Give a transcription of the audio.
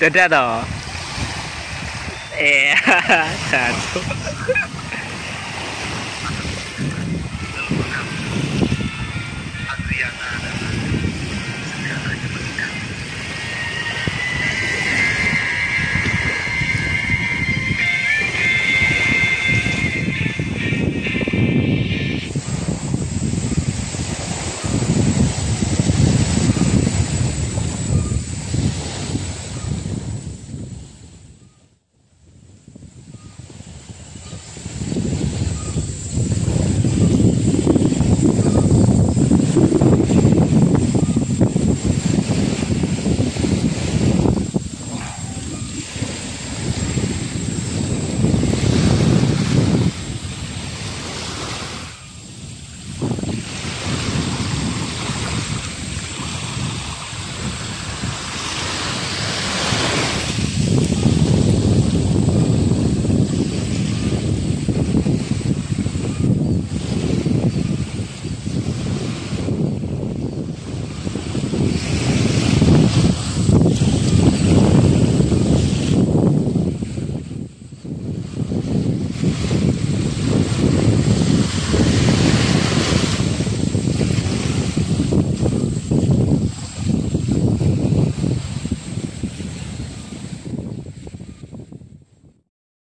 Dadah toh. Iya, Satu. Adriana, Adriana,